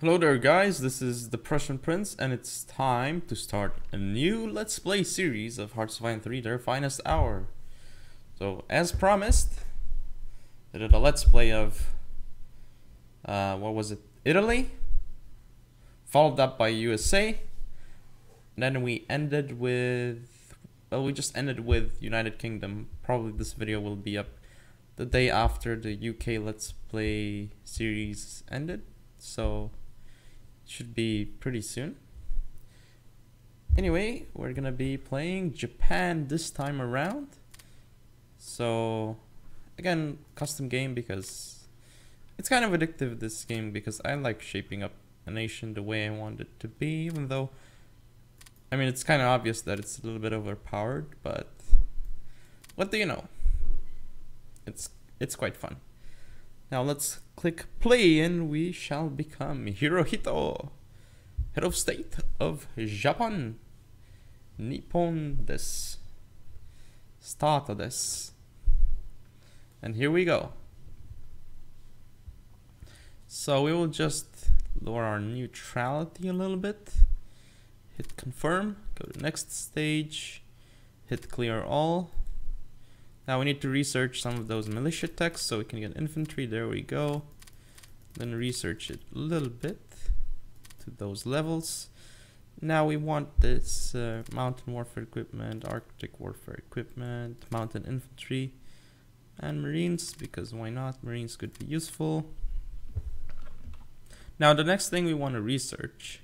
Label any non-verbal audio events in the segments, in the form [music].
Hello there guys, this is the Prussian Prince and it's time to start a new Let's Play series of Hearts of Iron 3 Their Finest Hour. So as promised, I did a Let's Play of, uh, what was it, Italy? Followed up by USA. And then we ended with, well we just ended with United Kingdom. Probably this video will be up the day after the UK Let's Play series ended. So should be pretty soon. Anyway, we're gonna be playing Japan this time around. So, again, custom game because it's kind of addictive this game because I like shaping up a nation the way I want it to be, even though, I mean, it's kind of obvious that it's a little bit overpowered, but what do you know? It's it's quite fun. Now let's click play and we shall become Hirohito, head of state of Japan. Nippon des. Stata des. And here we go. So we will just lower our neutrality a little bit. Hit confirm, go to next stage, hit clear all. Now we need to research some of those militia techs so we can get infantry. There we go. Then research it a little bit to those levels. Now we want this uh, mountain warfare equipment, arctic warfare equipment, mountain infantry, and marines because why not? Marines could be useful. Now the next thing we want to research.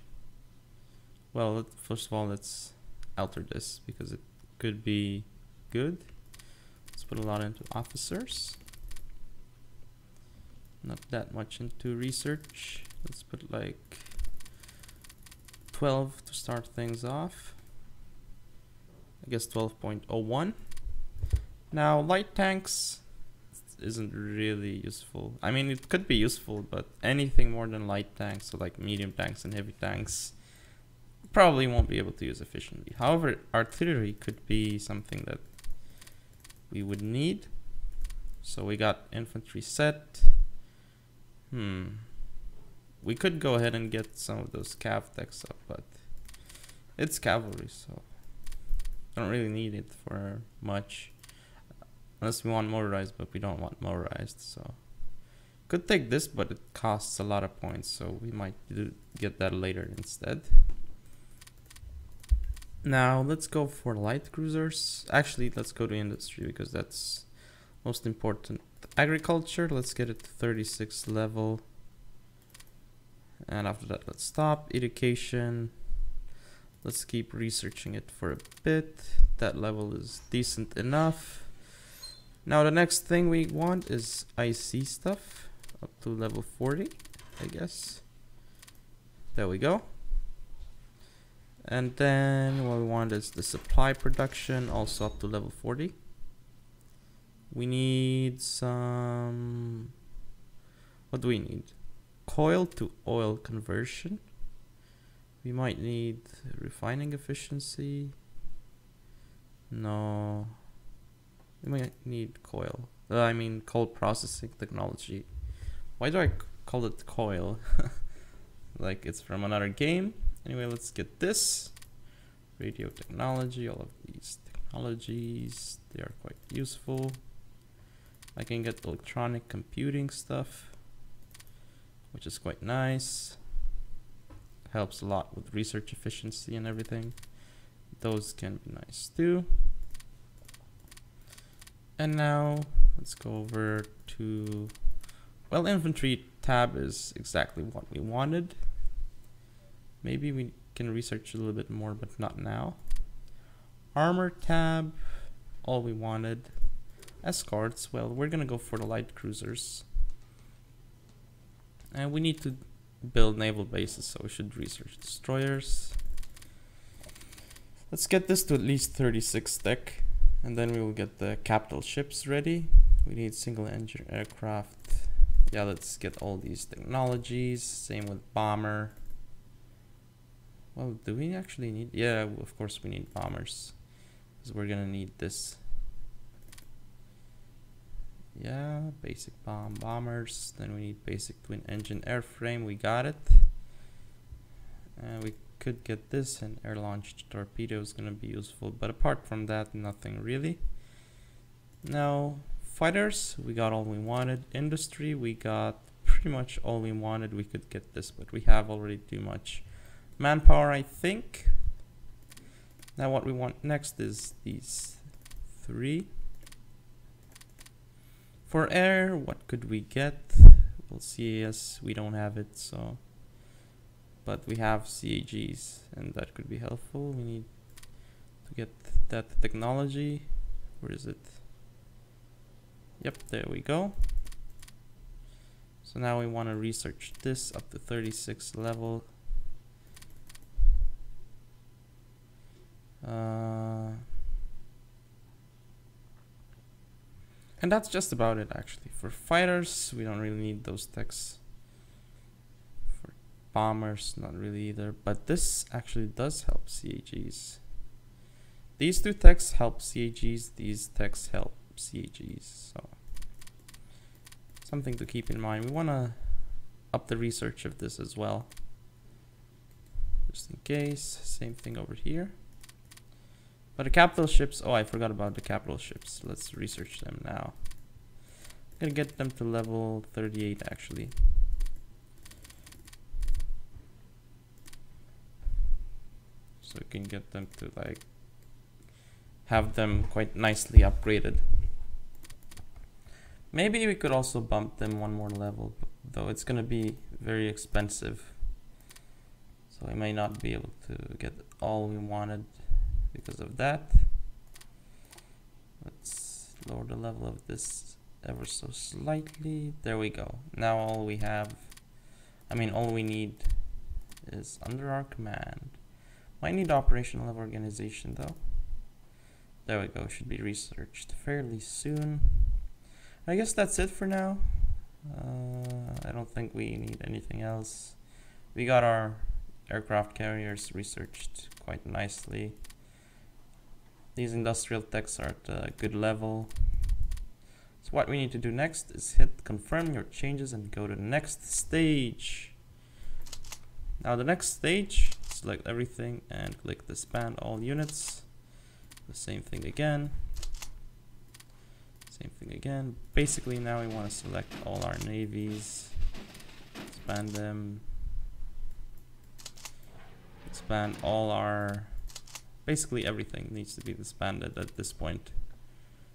Well, first of all, let's alter this because it could be good. Put a lot into officers. Not that much into research. Let's put like 12 to start things off. I guess 12.01. Now light tanks isn't really useful. I mean it could be useful but anything more than light tanks, so like medium tanks and heavy tanks probably won't be able to use efficiently. However, artillery could be something that we would need. So we got infantry set. Hmm. We could go ahead and get some of those cav techs up, but it's cavalry, so don't really need it for much. Unless we want motorized, but we don't want motorized, so could take this, but it costs a lot of points, so we might do, get that later instead. Now let's go for light cruisers. Actually, let's go to industry because that's most important. Agriculture, let's get it to 36 level. And after that, let's stop. Education, let's keep researching it for a bit. That level is decent enough. Now the next thing we want is IC stuff up to level 40, I guess. There we go. And then what we want is the supply production also up to level 40. We need some, what do we need? Coil to oil conversion. We might need refining efficiency. No. We might need coil. Uh, I mean coal processing technology. Why do I call it coil? [laughs] like it's from another game. Anyway, let's get this. Radio technology, all of these technologies, they are quite useful. I can get electronic computing stuff, which is quite nice. Helps a lot with research efficiency and everything. Those can be nice too. And now let's go over to, well, infantry tab is exactly what we wanted. Maybe we can research a little bit more, but not now. Armor tab, all we wanted. Escorts, well, we're gonna go for the light cruisers. And we need to build naval bases, so we should research destroyers. Let's get this to at least 36 deck, and then we will get the capital ships ready. We need single engine aircraft. Yeah, let's get all these technologies. Same with bomber. Well, do we actually need... Yeah, of course we need bombers. Because we're gonna need this. Yeah, basic bomb bombers. Then we need basic twin engine airframe. We got it. Uh, we could get this and air launched torpedo is gonna be useful, but apart from that, nothing really. Now, fighters, we got all we wanted. Industry, we got pretty much all we wanted. We could get this, but we have already too much manpower, I think. Now what we want next is these three. For air, what could we get? Well, CAS, we don't have it, so... But we have CAGs, and that could be helpful. We need to get that technology. Where is it? Yep, there we go. So now we want to research this up to 36 level. Uh, and that's just about it actually. For fighters, we don't really need those techs. For bombers, not really either. But this actually does help CAGs. These two techs help CAGs, these techs help CAGs. So something to keep in mind. We want to up the research of this as well. Just in case. Same thing over here. But the capital ships, oh, I forgot about the capital ships. Let's research them now. I'm gonna get them to level 38 actually. So we can get them to like have them quite nicely upgraded. Maybe we could also bump them one more level, though it's gonna be very expensive. So we may not be able to get all we wanted because of that. Let's lower the level of this ever so slightly. There we go. Now all we have, I mean all we need is under our command. Might need operational level organization though. There we go, should be researched fairly soon. I guess that's it for now. Uh, I don't think we need anything else. We got our aircraft carriers researched quite nicely. These industrial techs are at a good level. So what we need to do next is hit confirm your changes and go to the next stage. Now the next stage, select everything and click disband all units. The same thing again. Same thing again. Basically now we want to select all our navies, expand them, expand all our, basically everything needs to be disbanded at this point.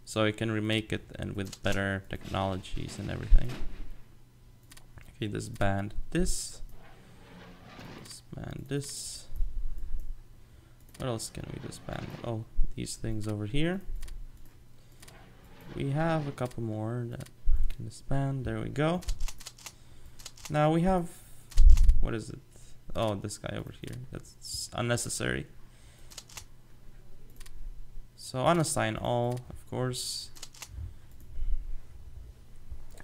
So we can remake it and with better technologies and everything. Okay, disband this, disband this. What else can we disband? Oh, these things over here we have a couple more that I can disband. There we go. Now we have, what is it? Oh, this guy over here. That's unnecessary. So unassign all, of course.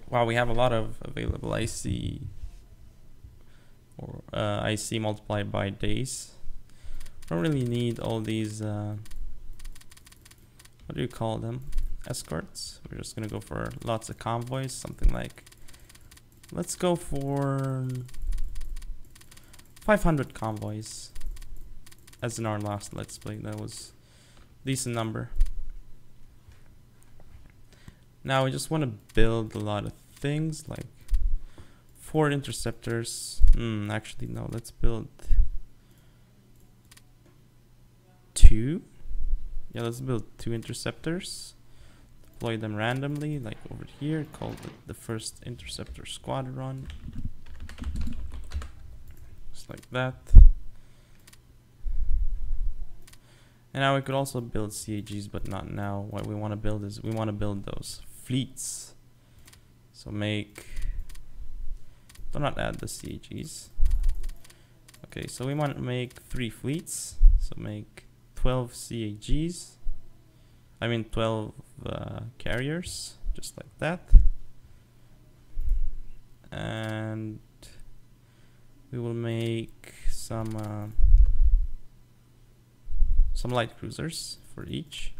Wow, we have a lot of available IC or uh, IC multiplied by days. Don't really need all these. Uh, what do you call them? escorts. We're just gonna go for lots of convoys, something like, let's go for 500 convoys. As in our last Let's Play, that was decent number. Now we just want to build a lot of things like four interceptors. Hmm, actually no, let's build two. Yeah, let's build two interceptors deploy them randomly, like over here, called it the first interceptor squadron. Just like that. And now we could also build CAGs, but not now. What we want to build is we want to build those fleets. So make, do not add the CAGs. Okay, so we want to make three fleets. So make 12 CAGs. I mean 12 uh, carriers, just like that. And we will make some uh, some light cruisers for each.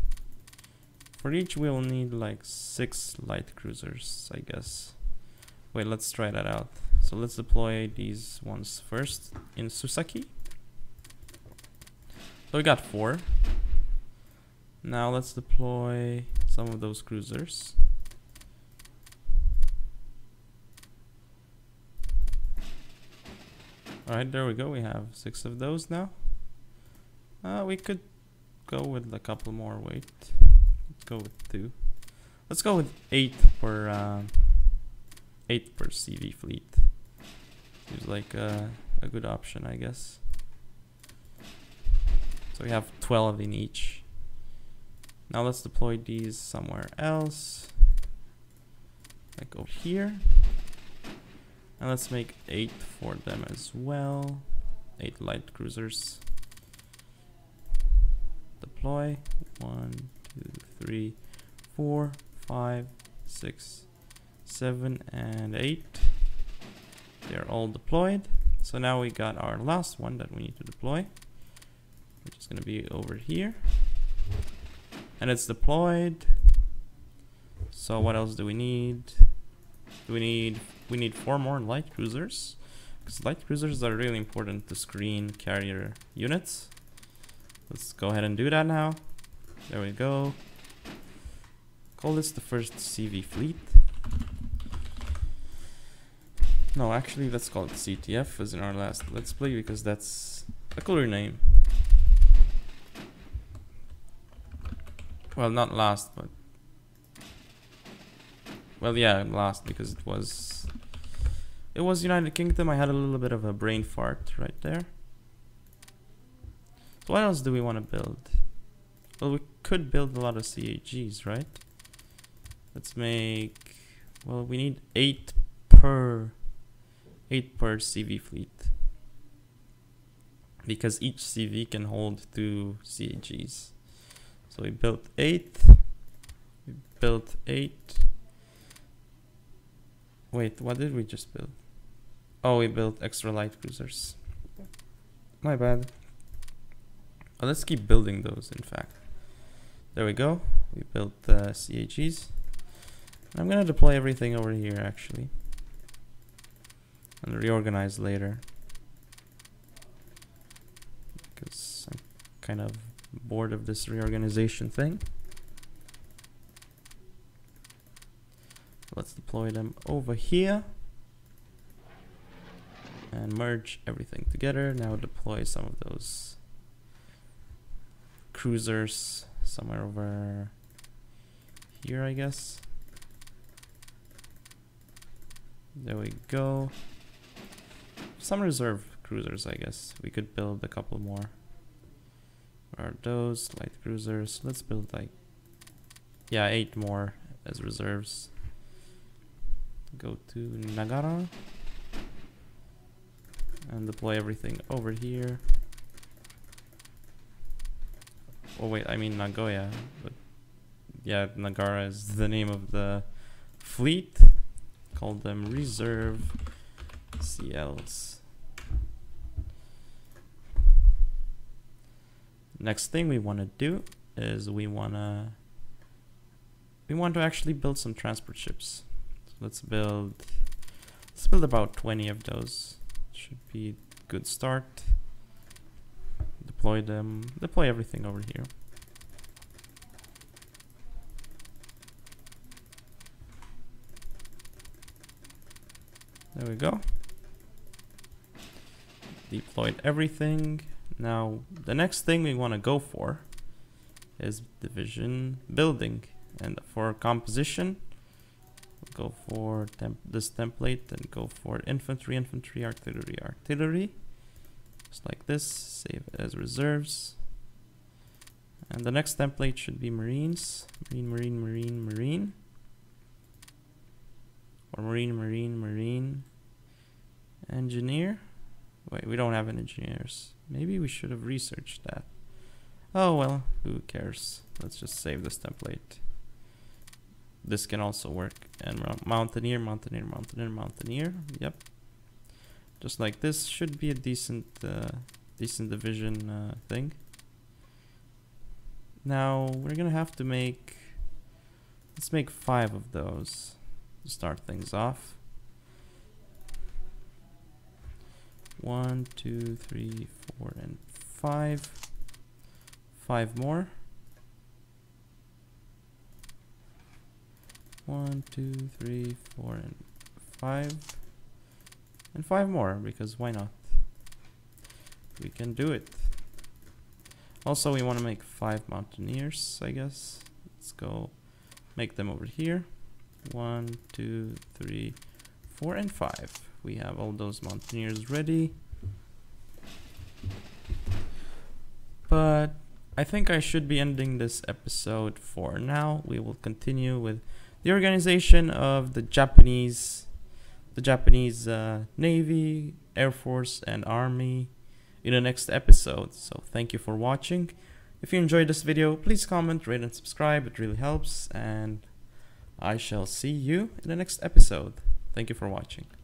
For each we will need like six light cruisers, I guess. Wait, let's try that out. So let's deploy these ones first in Susaki. So we got four. Now let's deploy some of those cruisers. Alright, there we go. We have six of those now. Uh, we could go with a couple more. Wait. Go with two. Let's go with eight per uh, eight per CV fleet. Seems like uh, a good option, I guess. So we have 12 in each. Now let's deploy these somewhere else. Like over here. And let's make 8 for them as well. 8 light cruisers. Deploy. One, two, three, four, five, six, seven, and 8. They're all deployed. So now we got our last one that we need to deploy. Which is going to be over here. And it's deployed. So what else do we need? Do we need we need four more light cruisers because light cruisers are really important to screen carrier units. Let's go ahead and do that now. There we go. Call this the first CV fleet. No, actually, let's call it CTF as in our last Let's Play because that's a cooler name. Well, not last, but... Well, yeah, last because it was it was United Kingdom. I had a little bit of a brain fart right there. What else do we want to build? Well, we could build a lot of CAGs, right? Let's make... Well, we need 8 per... 8 per CV fleet. Because each CV can hold 2 CAGs. So we built 8. We built 8. Wait, what did we just build? Oh, we built extra light cruisers. My bad. Oh, let's keep building those, in fact. There we go. We built the CAGs. I'm gonna deploy everything over here, actually. And reorganize later. Because I'm kind of bored of this reorganization thing. Let's deploy them over here and merge everything together. Now deploy some of those cruisers somewhere over here, I guess. There we go. Some reserve cruisers, I guess. We could build a couple more. Where are those? Light cruisers. Let's build like, yeah, eight more as reserves. Go to Nagara and deploy everything over here. Oh wait, I mean Nagoya, but yeah, Nagara is the name of the fleet. Call them reserve CLs. Next thing we want to do is we want to we want to actually build some transport ships. So let's build let's build about 20 of those. Should be good start. Deploy them, deploy everything over here. There we go. Deployed everything. Now, the next thing we want to go for is division building. And for composition, go for temp this template and go for infantry, infantry, artillery, artillery. Just like this, save as reserves. And the next template should be marines. Marine, marine, marine, marine. Or marine, marine, marine. Engineer. Wait, we don't have engineers. Maybe we should have researched that. Oh well, who cares? Let's just save this template this can also work. And Mountaineer, Mountaineer, Mountaineer, Mountaineer. Yep. Just like this should be a decent, uh, decent division uh, thing. Now we're gonna have to make. Let's make five of those to start things off. One, two, three, four, and five. five more. One, two, three, four, and five. And five more, because why not? We can do it. Also, we want to make five mountaineers, I guess. Let's go make them over here. One, two, three, four, and five. We have all those mountaineers ready. But I think I should be ending this episode for now. We will continue with the organization of the Japanese, the Japanese uh, Navy, Air Force, and Army in the next episode. So thank you for watching. If you enjoyed this video, please comment, rate, and subscribe. It really helps. And I shall see you in the next episode. Thank you for watching.